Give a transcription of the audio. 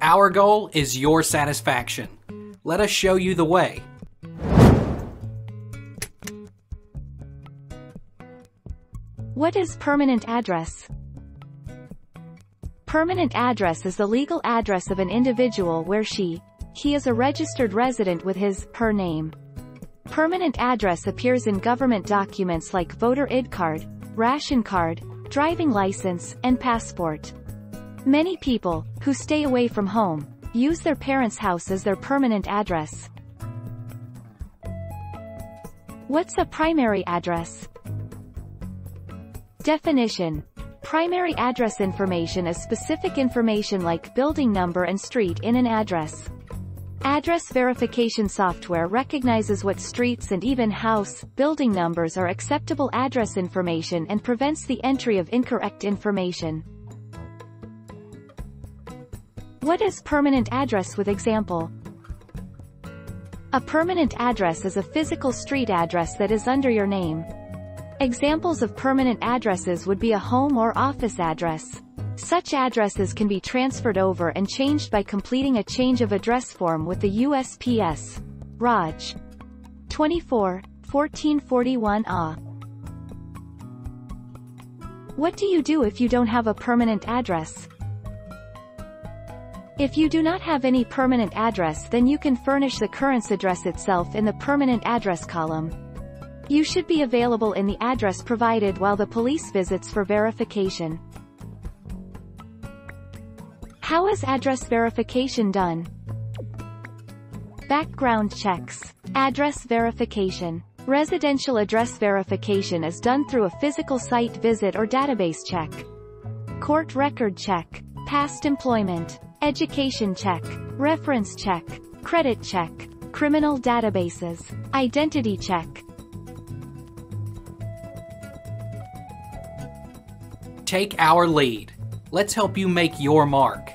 Our goal is your satisfaction. Let us show you the way. What is permanent address? Permanent address is the legal address of an individual where she, he is a registered resident with his, her name. Permanent address appears in government documents like voter ID card, ration card, driving license, and passport. Many people, who stay away from home, use their parents' house as their permanent address. What's a primary address? Definition. Primary address information is specific information like building number and street in an address. Address verification software recognizes what streets and even house, building numbers are acceptable address information and prevents the entry of incorrect information. What is permanent address with example? A permanent address is a physical street address that is under your name. Examples of permanent addresses would be a home or office address. Such addresses can be transferred over and changed by completing a change of address form with the USPS. Raj. 24, 1441 A. What do you do if you don't have a permanent address? If you do not have any permanent address then you can furnish the current address itself in the permanent address column. You should be available in the address provided while the police visits for verification. How is address verification done? Background checks. Address verification. Residential address verification is done through a physical site visit or database check. Court record check. Past employment. Education check. Reference check. Credit check. Criminal databases. Identity check. Take our lead. Let's help you make your mark.